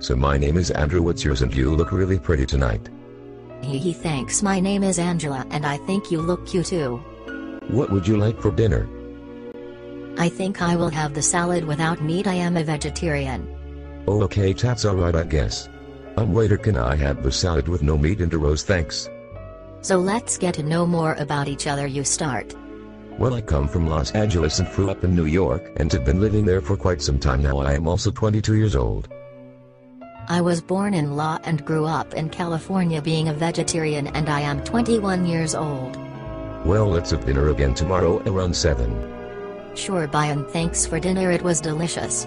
So my name is Andrew what's yours and you look really pretty tonight. Hee hee thanks my name is Angela and I think you look cute too. What would you like for dinner? I think I will have the salad without meat I am a vegetarian. Oh okay that's alright I guess. Um waiter can I have the salad with no meat and a rose thanks. So let's get to know more about each other you start. Well I come from Los Angeles and grew up in New York and have been living there for quite some time now I am also 22 years old. I was born in law and grew up in California being a vegetarian and I am 21 years old. Well let's have dinner again tomorrow around 7. Sure bye and thanks for dinner it was delicious.